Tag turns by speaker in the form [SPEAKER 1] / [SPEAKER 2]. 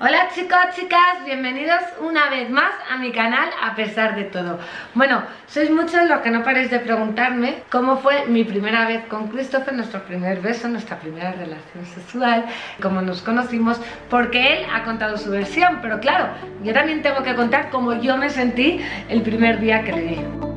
[SPEAKER 1] Hola chicos, chicas, bienvenidos una vez más a mi canal a pesar de todo. Bueno, sois muchos los que no paréis de preguntarme cómo fue mi primera vez con Christopher, nuestro primer beso, nuestra primera relación sexual Cómo nos conocimos, porque él ha contado su versión. Pero claro, yo también tengo que contar cómo yo me sentí el primer día que le vi